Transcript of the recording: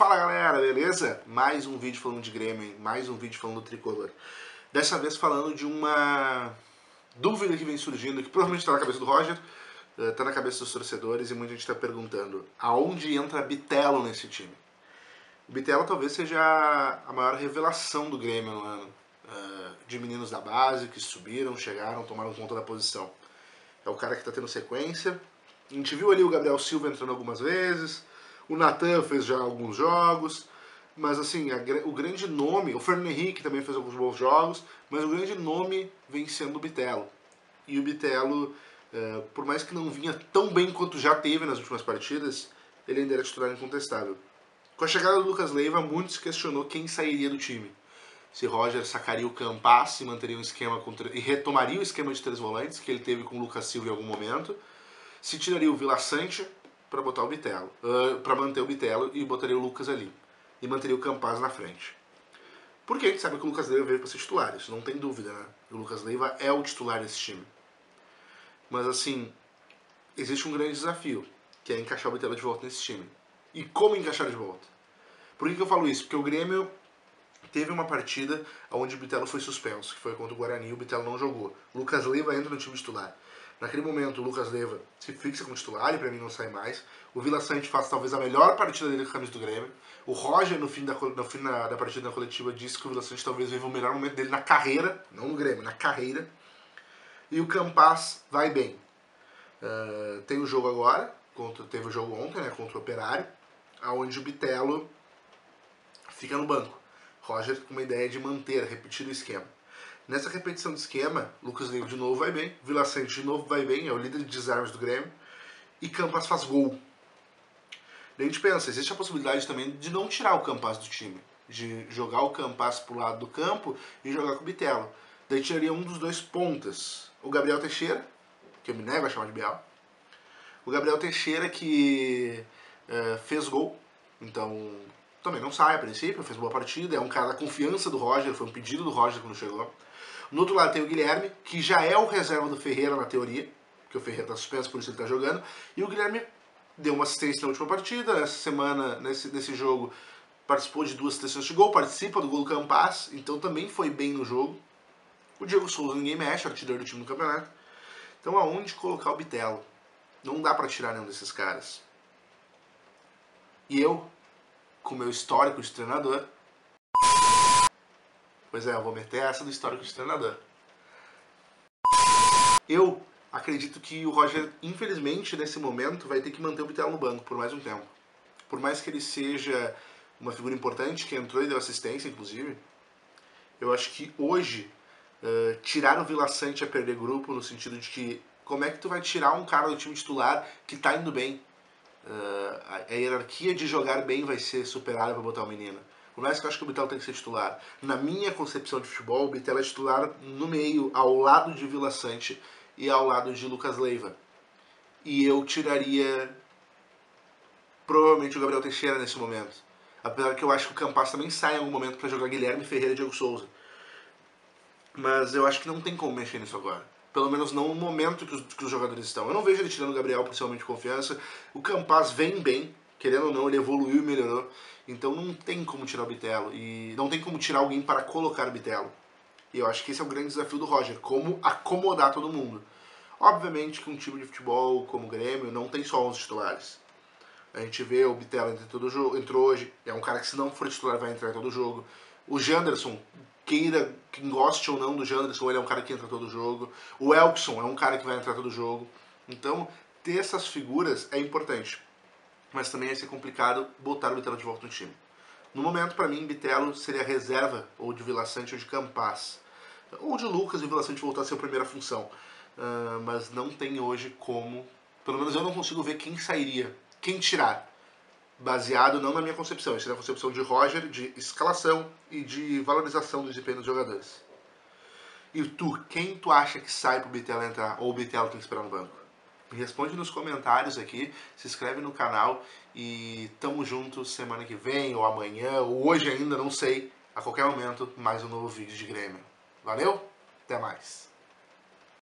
Fala galera, beleza? Mais um vídeo falando de Grêmio, mais um vídeo falando do Tricolor. Dessa vez falando de uma dúvida que vem surgindo, que provavelmente está na cabeça do Roger, está na cabeça dos torcedores e muita gente está perguntando aonde entra Bitelo nesse time? O Bitelo talvez seja a maior revelação do Grêmio no ano. De meninos da base que subiram, chegaram, tomaram conta da posição. É o cara que está tendo sequência. A gente viu ali o Gabriel Silva entrando algumas vezes, o Natan fez já alguns jogos, mas assim, a, o grande nome, o Fernando Henrique também fez alguns bons jogos, mas o grande nome vem sendo o Bitelo. E o Bitelo, uh, por mais que não vinha tão bem quanto já teve nas últimas partidas, ele ainda era titular incontestável. Com a chegada do Lucas Leiva, muitos questionou quem sairia do time. Se Roger sacaria o Campas e manteria um esquema e retomaria o esquema de três volantes que ele teve com o Lucas Silva em algum momento, se tiraria o Vila Sante para botar o Bitelo, uh, para manter o Bitelo e botaria o Lucas ali. E manteria o Campaz na frente. Porque a gente sabe que o Lucas Leiva veio para ser titular, isso não tem dúvida, né? O Lucas Leiva é o titular desse time. Mas assim, existe um grande desafio, que é encaixar o Bitelo de volta nesse time. E como encaixar de volta? Por que, que eu falo isso? Porque o Grêmio teve uma partida onde o Bitelo foi suspenso, que foi contra o Guarani, o Bitelo não jogou. Lucas Leiva entra no time titular. Naquele momento, o Lucas Leiva se fixa como titular e para mim não sai mais. O Vila Sante faz talvez a melhor partida dele com a camisa do Grêmio. O Roger, no fim da, no fim da, da partida da coletiva, disse que o Vila Sante talvez viva o melhor momento dele na carreira, não no Grêmio, na carreira. E o Campas vai bem. Uh, tem o jogo agora, contra, teve o jogo ontem, né, contra o Operário, aonde o Bitelo fica no banco. Roger com uma ideia de manter, repetir o esquema. Nessa repetição de esquema, Lucas Leiva de novo vai bem, Vila Sante de novo vai bem, é o líder de desarmes do Grêmio, e Campas faz gol. Daí a gente pensa, existe a possibilidade também de não tirar o Campas do time, de jogar o Campas pro lado do campo e jogar com o Bitelo. Daí tiraria um dos dois pontas, o Gabriel Teixeira, que eu me nego a chamar de Biel, o Gabriel Teixeira que uh, fez gol, então também não sai a princípio, fez boa partida, é um cara da confiança do Roger, foi um pedido do Roger quando chegou. No outro lado tem o Guilherme, que já é o reserva do Ferreira na teoria, que o Ferreira está suspenso, por isso ele está jogando. E o Guilherme deu uma assistência na última partida, nessa semana, nesse, nesse jogo, participou de duas assistências de gol, participa do gol do Campas, então também foi bem no jogo. O Diego Souza ninguém mexe, artilheiro do time do campeonato. Então aonde colocar o Bitelo? Não dá para tirar nenhum desses caras. E eu, com meu histórico de treinador, Pois é, eu vou meter essa do histórico de treinador. Eu acredito que o Roger, infelizmente, nesse momento, vai ter que manter o Bitelo no banco por mais um tempo. Por mais que ele seja uma figura importante, que entrou e deu assistência, inclusive, eu acho que hoje, uh, tirar o Vila Sante é perder grupo, no sentido de que como é que tu vai tirar um cara do time titular que tá indo bem? Uh, a hierarquia de jogar bem vai ser superada para botar o menino. Por mais que eu acho que o Bitelo tem que ser titular. Na minha concepção de futebol, o Bitelo é titular no meio, ao lado de Vila Sante e ao lado de Lucas Leiva. E eu tiraria provavelmente o Gabriel Teixeira nesse momento. Apesar que eu acho que o Campas também sai em algum momento para jogar Guilherme Ferreira e Diego Souza. Mas eu acho que não tem como mexer nisso agora. Pelo menos não no momento que os, que os jogadores estão. Eu não vejo ele tirando o Gabriel principalmente de confiança. O Campas vem bem, querendo ou não, ele evoluiu e melhorou. Então não tem como tirar o Bitelo. E não tem como tirar alguém para colocar o Bitelo. E eu acho que esse é o grande desafio do Roger, como acomodar todo mundo. Obviamente que um time de futebol como o Grêmio não tem só 11 titulares. A gente vê o Bitelo entrou, entrou hoje, é um cara que se não for titular vai entrar todo jogo. O Janderson, queira, quem goste ou não do Janderson, ele é um cara que entra todo jogo. O Elkson é um cara que vai entrar todo jogo. Então, ter essas figuras é importante mas também ia ser complicado botar o Bitelo de volta no time. No momento, para mim, Bitelo seria reserva ou de Vila Sante ou de Campas. Ou de Lucas e Vila Sante voltar a ser a primeira função. Uh, mas não tem hoje como. Pelo menos eu não consigo ver quem sairia, quem tirar. Baseado não na minha concepção, isso é na concepção de Roger, de escalação e de valorização do desempenho dos jogadores. E tu, quem tu acha que sai pro Bitelo entrar ou o Bitelo tem que esperar no banco? Me responde nos comentários aqui, se inscreve no canal e tamo junto semana que vem, ou amanhã, ou hoje ainda, não sei. A qualquer momento, mais um novo vídeo de Grêmio. Valeu, até mais.